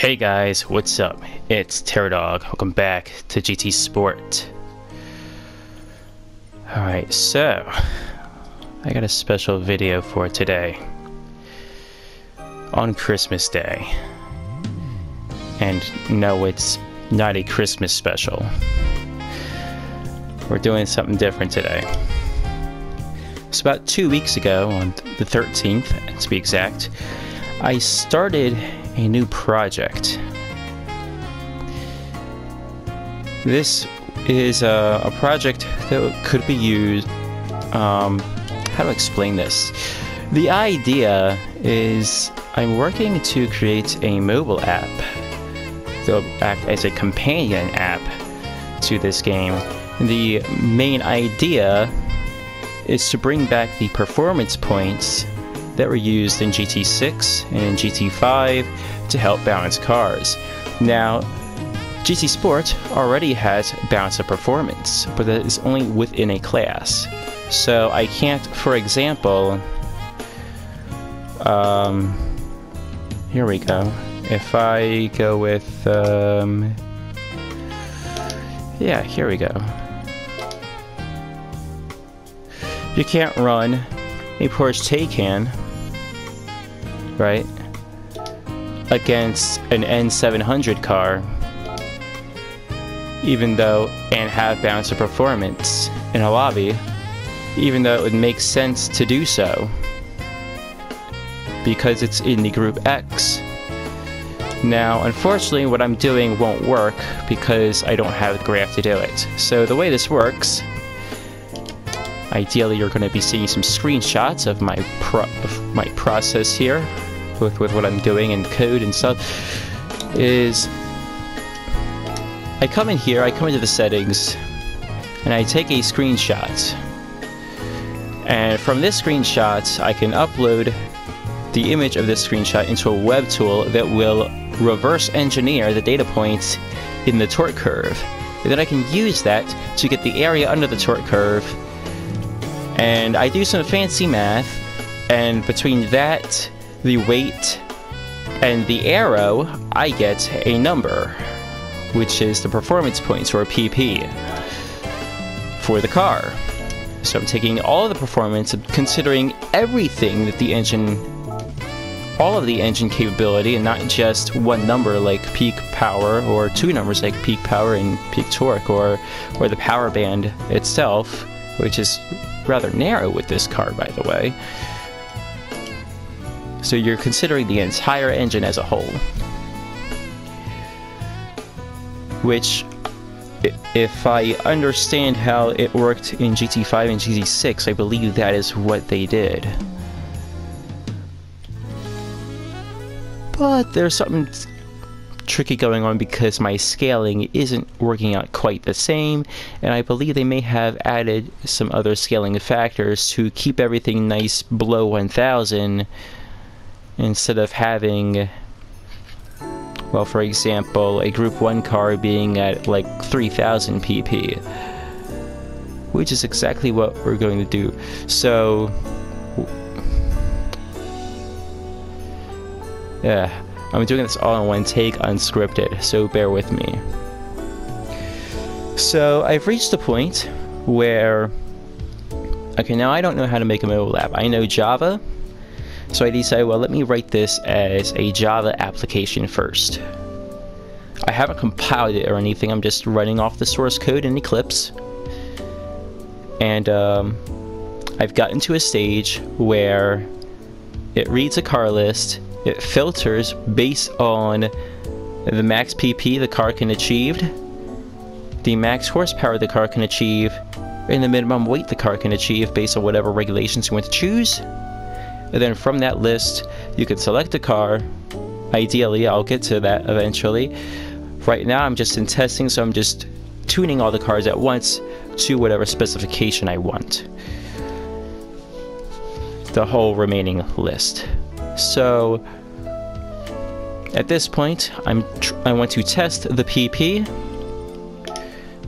Hey guys, what's up? It's Terrordog. Welcome back to GT Sport. Alright, so I got a special video for today on Christmas Day. And no, it's not a Christmas special. We're doing something different today. So, about two weeks ago, on the 13th to be exact, I started a new project. This is a, a project that could be used. Um, how to explain this? The idea is I'm working to create a mobile app that will act as a companion app to this game. The main idea is to bring back the performance points that were used in GT6 and in GT5 to help balance cars. Now, GT Sport already has balance of performance, but that is only within a class. So I can't, for example, um, here we go. If I go with, um, yeah, here we go. You can't run a Porsche Taycan, right, against an N700 car, even though, and have of performance in a lobby, even though it would make sense to do so, because it's in the Group X. Now, unfortunately, what I'm doing won't work because I don't have graph to do it. So the way this works Ideally, you're going to be seeing some screenshots of my pro of my process here with, with what I'm doing and code and stuff. Is I come in here, I come into the settings, and I take a screenshot. And from this screenshot, I can upload the image of this screenshot into a web tool that will reverse engineer the data points in the torque curve. And then I can use that to get the area under the torque curve and I do some fancy math, and between that, the weight, and the aero, I get a number, which is the performance points, or PP, for the car. So I'm taking all of the performance, considering everything that the engine, all of the engine capability, and not just one number like peak power, or two numbers like peak power and peak torque, or, or the power band itself, which is rather narrow with this car, by the way. So you're considering the entire engine as a whole. Which, if I understand how it worked in GT5 and GT6, I believe that is what they did. But there's something tricky going on because my scaling isn't working out quite the same and I believe they may have added some other scaling factors to keep everything nice below 1000 instead of having well for example a group 1 car being at like 3000 pp which is exactly what we're going to do. So yeah I'm doing this all in one take, unscripted, so bear with me. So I've reached a point where, okay, now I don't know how to make a mobile app. I know Java, so I decided, well, let me write this as a Java application first. I haven't compiled it or anything, I'm just running off the source code in Eclipse. And um, I've gotten to a stage where it reads a car list it filters based on the max PP the car can achieve, the max horsepower the car can achieve, and the minimum weight the car can achieve based on whatever regulations you want to choose. And then from that list, you can select a car. Ideally, I'll get to that eventually. Right now, I'm just in testing, so I'm just tuning all the cars at once to whatever specification I want. The whole remaining list. So at this point, I'm I want to test the PP.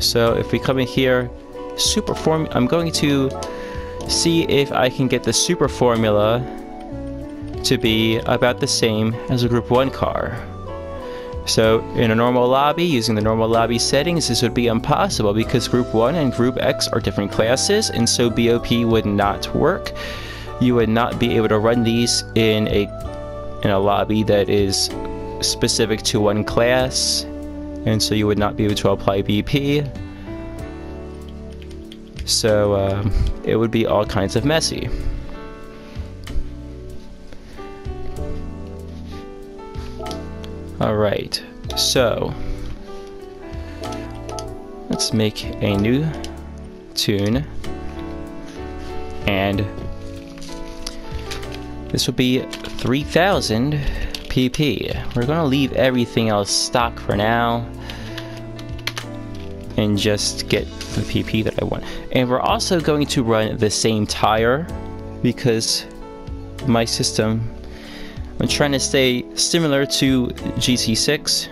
So if we come in here, super form, I'm going to see if I can get the super formula to be about the same as a Group 1 car. So in a normal lobby, using the normal lobby settings, this would be impossible because Group 1 and Group X are different classes, and so BOP would not work. You would not be able to run these in a in a lobby that is specific to one class, and so you would not be able to apply BP. So um, it would be all kinds of messy. Alright, so let's make a new tune and this will be 3000 PP. We're gonna leave everything else stock for now and just get the PP that I want. And we're also going to run the same tire because my system I'm trying to stay similar to GT6,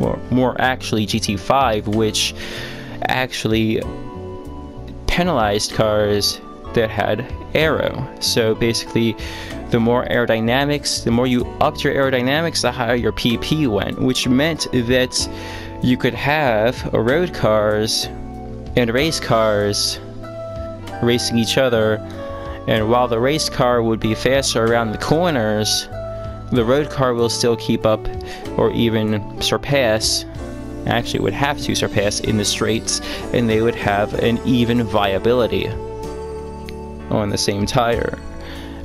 or more actually GT5, which actually penalized cars that had aero. So basically, the more aerodynamics, the more you upped your aerodynamics, the higher your PP went, which meant that you could have road cars and race cars racing each other, and while the race car would be faster around the corners, the road car will still keep up or even surpass actually would have to surpass in the straights and they would have an even viability on the same tire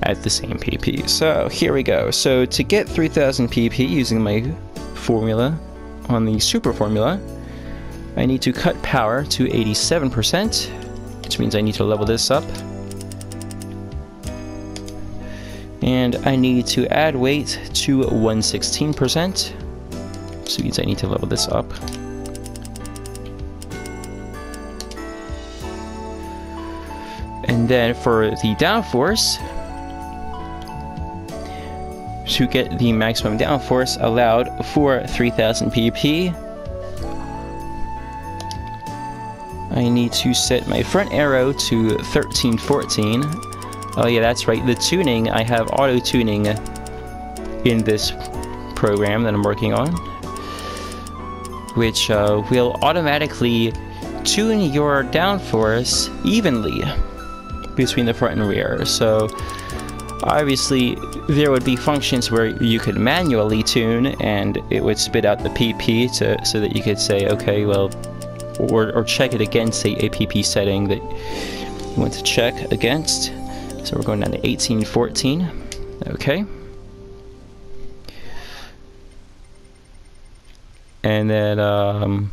at the same PP. So here we go. So to get 3000 PP using my formula on the super formula, I need to cut power to 87%, which means I need to level this up and I need to add weight to 116%, so means I need to level this up. And then for the downforce, to get the maximum downforce allowed for 3000 pp, I need to set my front aero to 1314 Oh yeah, that's right. The tuning, I have auto tuning in this program that I'm working on, which uh, will automatically tune your downforce evenly between the front and rear. So obviously there would be functions where you could manually tune and it would spit out the PP to, so that you could say, okay, well, or, or check it against the a PP setting that you want to check against. So we're going down to 1814. Okay. And then, um,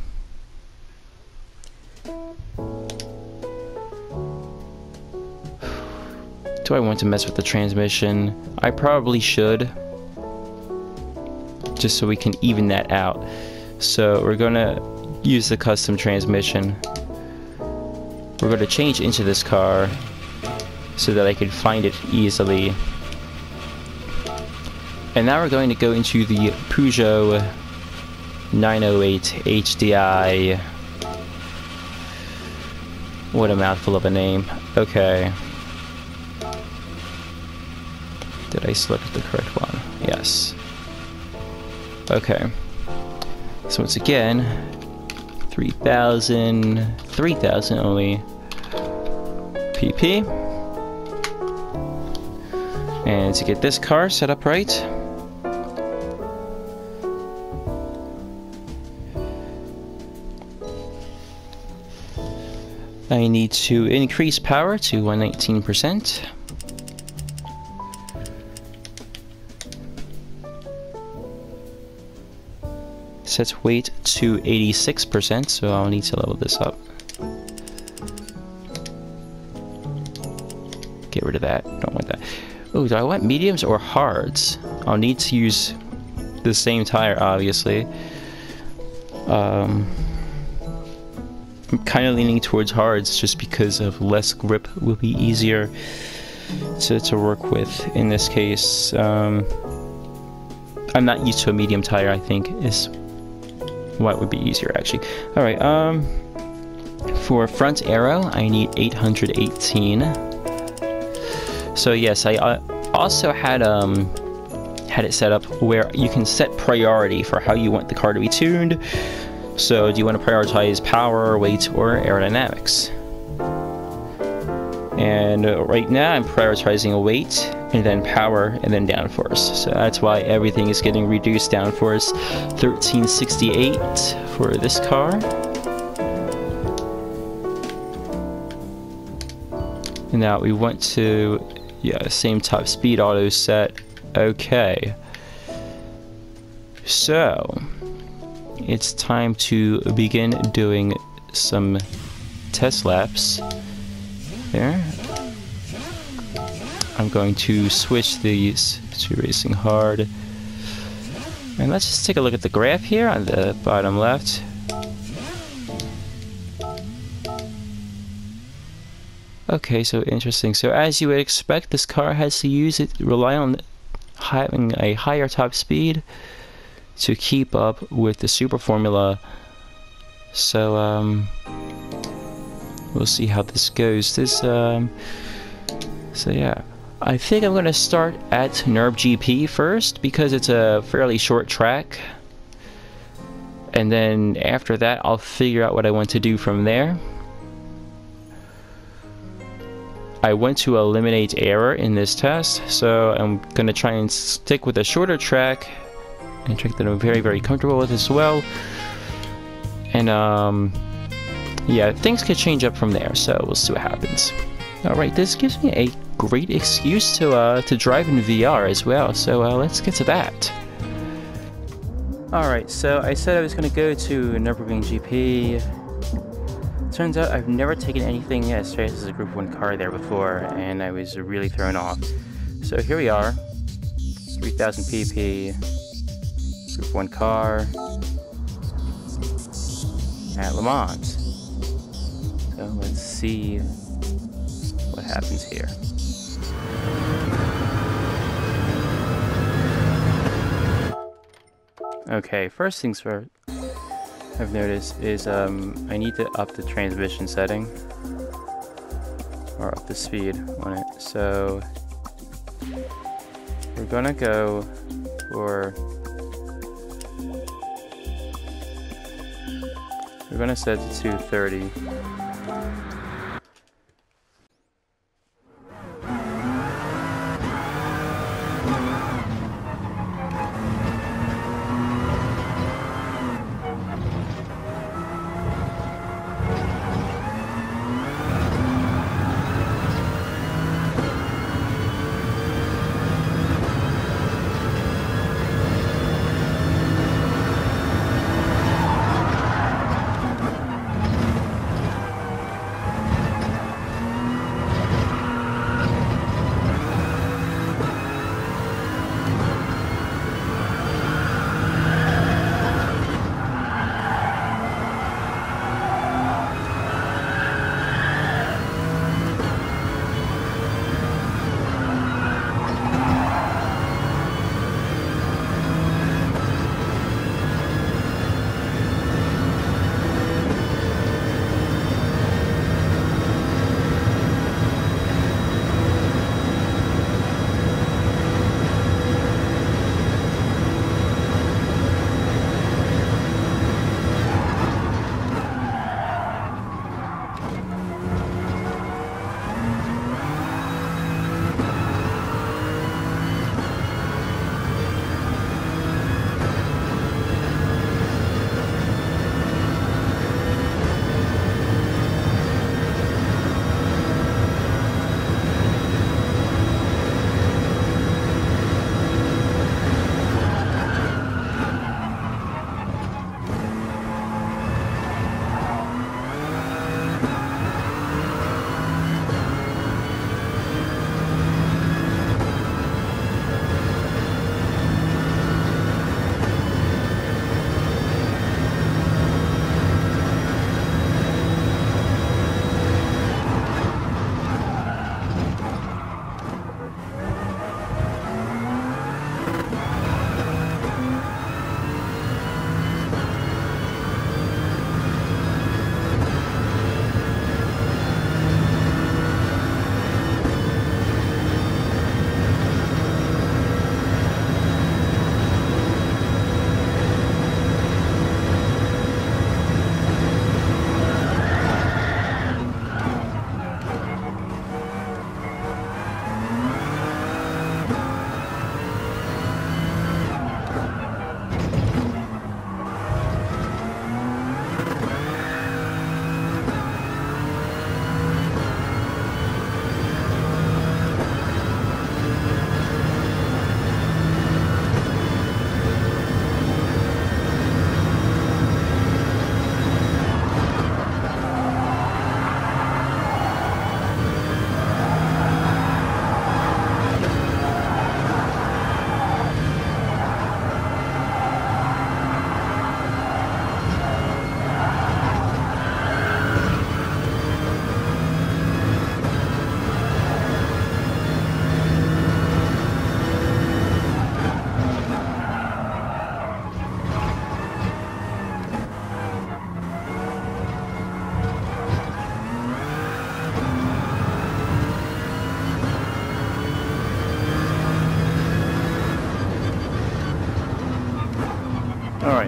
do I want to mess with the transmission? I probably should. Just so we can even that out. So we're going to use the custom transmission. We're going to change into this car so that I can find it easily. And now we're going to go into the Peugeot 908 HDI. What a mouthful of a name. Okay. Did I select the correct one? Yes. Okay. So once again, 3,000, 3,000 only PP. And to get this car set up right, I need to increase power to 119%. Set weight to 86%, so I'll need to level this up. Get rid of that, don't want that. Oh, do I want mediums or hards? I'll need to use the same tire, obviously. Um, I'm kind of leaning towards hards just because of less grip will be easier to, to work with in this case. Um, I'm not used to a medium tire, I think, is what would be easier, actually. Alright, um, for front aero, I need 818. So yes, I uh, also had um, had it set up where you can set priority for how you want the car to be tuned. So, do you want to prioritize power, weight, or aerodynamics? And right now, I'm prioritizing weight, and then power, and then downforce. So that's why everything is getting reduced downforce 1368 for this car. And now we want to, yeah, same top speed auto set. Okay. So, it's time to begin doing some test laps. There. I'm going to switch these to racing hard. And let's just take a look at the graph here on the bottom left. Okay, so interesting. So as you would expect, this car has to use it, rely on having a higher top speed to keep up with the super formula. So um, we'll see how this goes. This um, so yeah. I think I'm gonna start at NURB GP first because it's a fairly short track. And then after that, I'll figure out what I want to do from there. I want to eliminate error in this test, so I'm going to try and stick with a shorter track, and track that I'm very, very comfortable with as well. And, um, yeah, things could change up from there, so we'll see what happens. Alright, this gives me a great excuse to, uh, to drive in VR as well, so uh, let's get to that. Alright, so I said I was going to go to Nürburgring GP, Turns out I've never taken anything as fast as a Group 1 car there before, and I was really thrown off. So here we are, 3000 pp, Group 1 car, at Le Mans. So let's see what happens here. Okay, first things first, I've noticed is um, I need to up the transmission setting or up the speed on it. So we're gonna go for we're gonna set to 230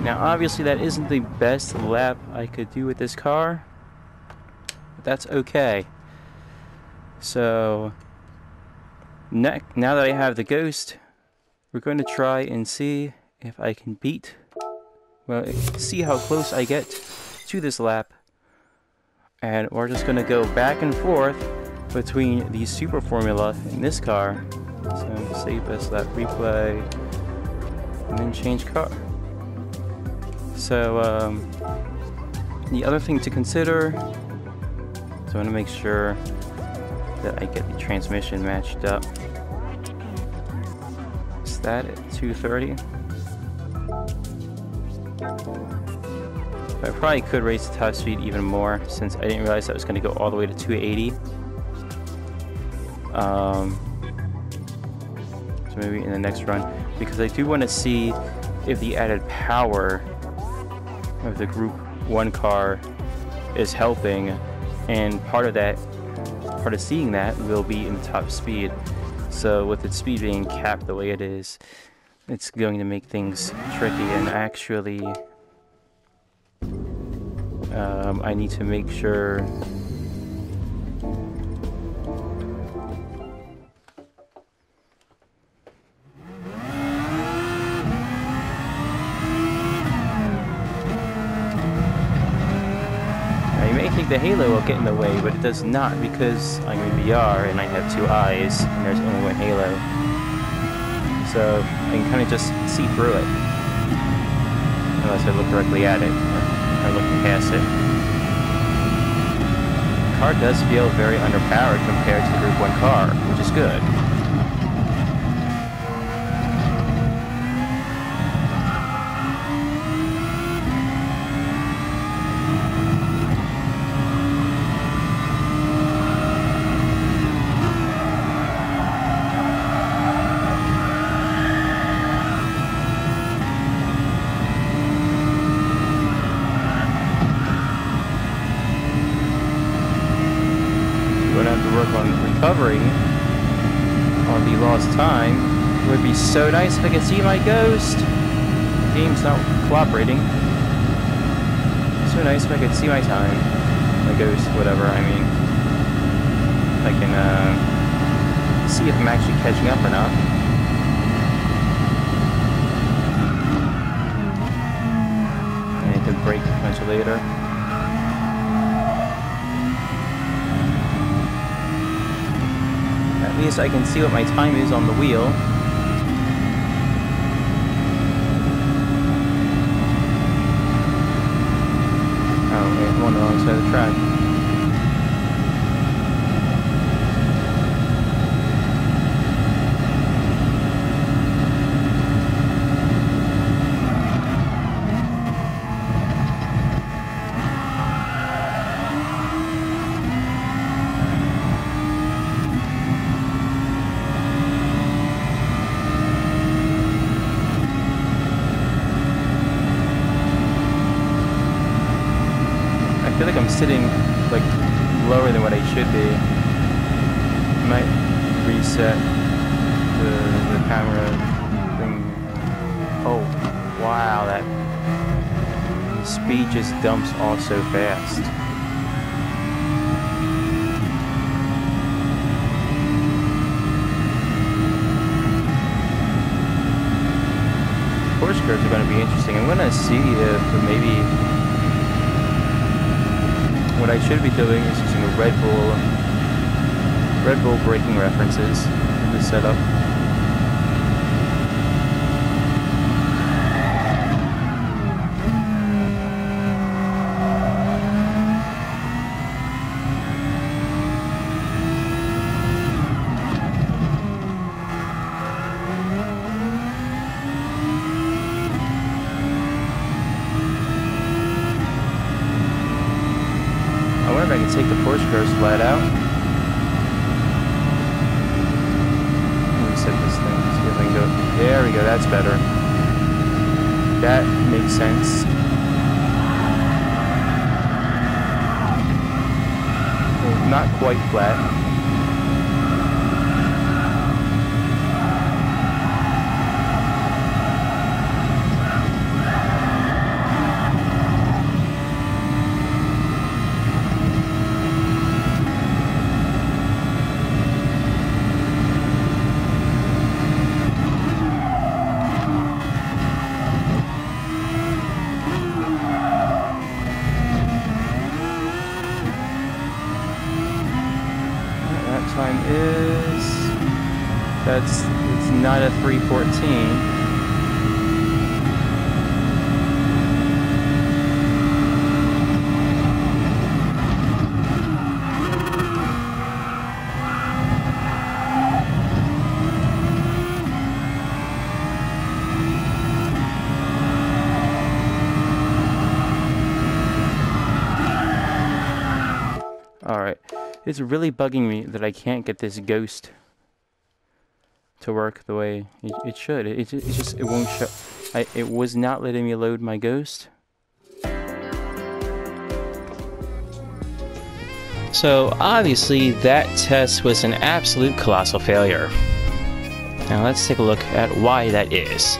Alright, now obviously that isn't the best lap I could do with this car. But that's okay. So, now that I have the Ghost, we're going to try and see if I can beat, well, see how close I get to this lap. And we're just going to go back and forth between the Super Formula and this car. So save best lap replay, and then change car. So um, the other thing to consider, so I want to make sure that I get the transmission matched up. Is that at 230? I probably could raise the top speed even more since I didn't realize I was going to go all the way to 280. Um, so maybe in the next run, because I do want to see if the added power of the Group 1 car is helping, and part of that, part of seeing that will be in top speed. So with its speed being capped the way it is, it's going to make things tricky and actually um, I need to make sure think the halo will get in the way, but it does not because I'm in VR and I have two eyes and there's only one halo. So I can kind of just see through it. Unless I look directly at it are looking past it. The car does feel very underpowered compared to the Group 1 car, which is good. Recovery on the lost time. It would be so nice if I could see my ghost. The game's not cooperating. So nice if I could see my time. My ghost, whatever, I mean. I can uh, see if I'm actually catching up or not. I need to a least I can see what my time is on the wheel. Oh, I'm on the wrong side of the track. sitting like lower than what I should be. I might reset the, the camera thing. Oh, wow, that speed just dumps off so fast. Porsche curves are going to be interesting. I'm going to see if maybe what I should be doing is using a Red Bull, Red Bull braking references in this setup. take the Porsche curves flat out. Reset this thing. See if I can go. There we go. That's better. That makes sense. Not quite flat. that's it's not a 314. Alright. It's really bugging me that I can't get this ghost to work the way it, it should. It, it, just, it won't show. I, it was not letting me load my ghost. So obviously that test was an absolute colossal failure. Now let's take a look at why that is.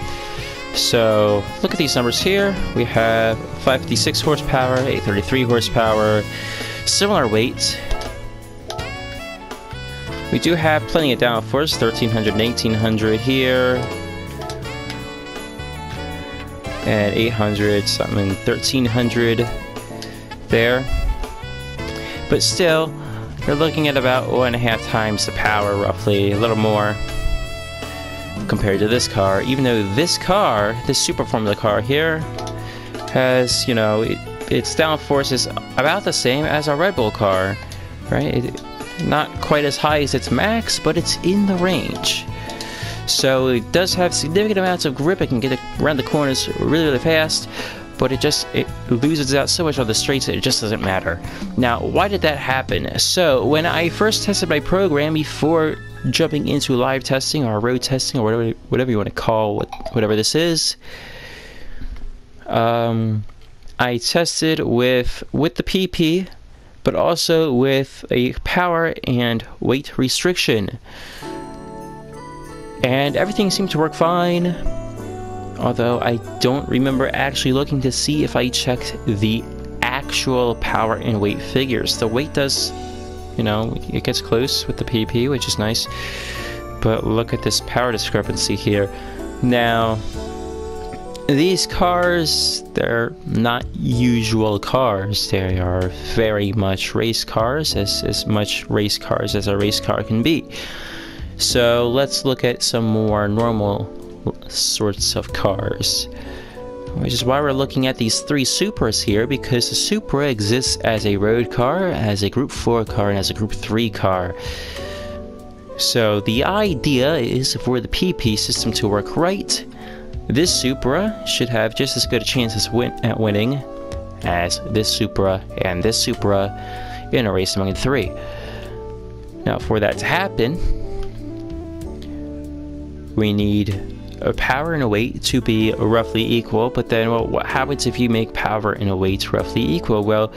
So look at these numbers here. We have 556 horsepower, 833 horsepower, similar weight. We do have plenty of downforce, 1300 1800 here. And 800, something 1300 there. But still, you're looking at about one and a half times the power, roughly, a little more compared to this car. Even though this car, this Super Formula car here, has, you know, it, its downforce is about the same as a Red Bull car, right? It, not quite as high as its max, but it's in the range. So it does have significant amounts of grip. It can get around the corners really, really fast, but it just it loses out so much on the straights that it just doesn't matter. Now, why did that happen? So when I first tested my program before jumping into live testing or road testing or whatever whatever you want to call what, whatever this is, um, I tested with with the PP, but also with a power and weight restriction. And everything seemed to work fine, although I don't remember actually looking to see if I checked the actual power and weight figures. The weight does, you know, it gets close with the PP, which is nice. But look at this power discrepancy here. Now, these cars, they're not usual cars. They are very much race cars, as, as much race cars as a race car can be. So let's look at some more normal sorts of cars. Which is why we're looking at these three Supras here, because the Supra exists as a road car, as a Group 4 car, and as a Group 3 car. So the idea is for the PP system to work right, this Supra should have just as good a chance as win at winning as this Supra and this Supra in a race among the three. Now, for that to happen, we need a power and a weight to be roughly equal, but then well, what happens if you make power and a weight roughly equal? Well,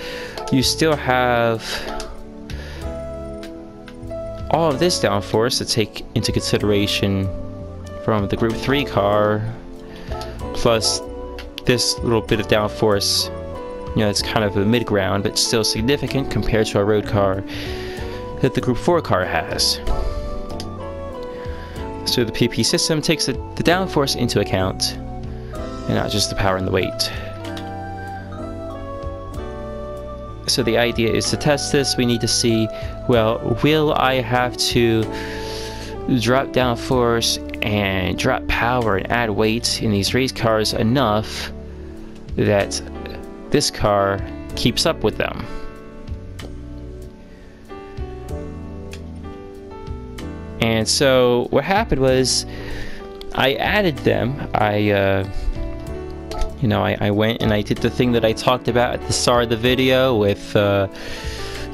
you still have all of this downforce to take into consideration from the Group 3 car plus this little bit of downforce, you know, it's kind of a mid ground, but still significant compared to a road car that the Group 4 car has. So the PP system takes the, the downforce into account, and not just the power and the weight. So the idea is to test this, we need to see, well, will I have to drop downforce and drop power and add weight in these race cars enough that this car keeps up with them. And so what happened was I added them. I, uh, you know, I, I, went and I did the thing that I talked about at the start of the video with uh,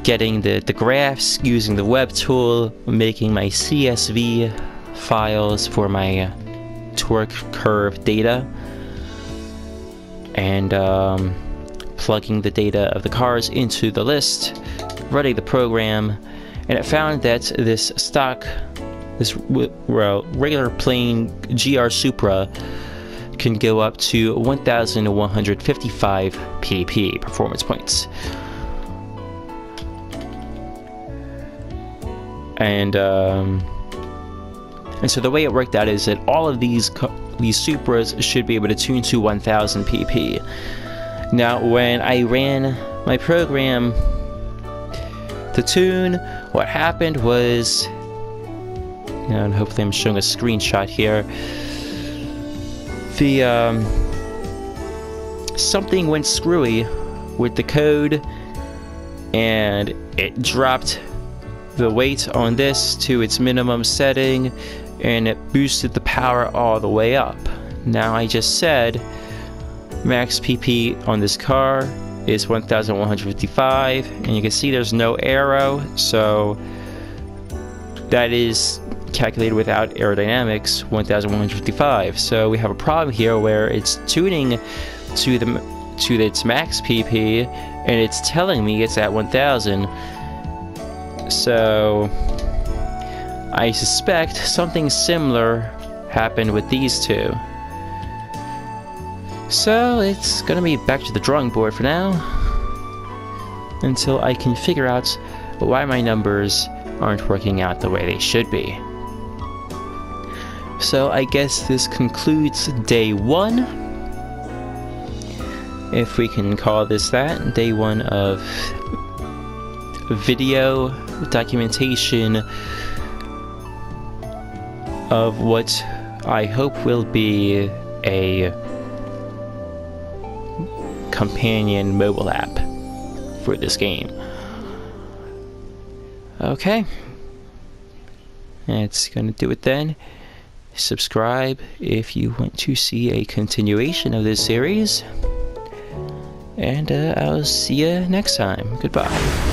getting the, the graphs, using the web tool, making my CSV files for my torque curve data and um, plugging the data of the cars into the list, running the program, and it found that this stock, this well, regular plain GR Supra can go up to 1,155 pp performance points. And um, and so the way it worked out is that all of these these Supras should be able to tune to 1000 pp. Now when I ran my program to tune, what happened was and hopefully I'm showing a screenshot here. The um, something went screwy with the code, and it dropped the weight on this to its minimum setting, and it boosted the power all the way up. Now I just said max PP on this car is 1155 and you can see there's no aero so that is calculated without aerodynamics 1155 so we have a problem here where it's tuning to the to its max pp and it's telling me it's at 1000 so I suspect something similar happened with these two so it's gonna be back to the drawing board for now until I can figure out why my numbers aren't working out the way they should be. So I guess this concludes day one. If we can call this that, day one of video documentation of what I hope will be a companion mobile app for this game. Okay. That's gonna do it then. Subscribe if you want to see a continuation of this series. And uh, I'll see you next time. Goodbye.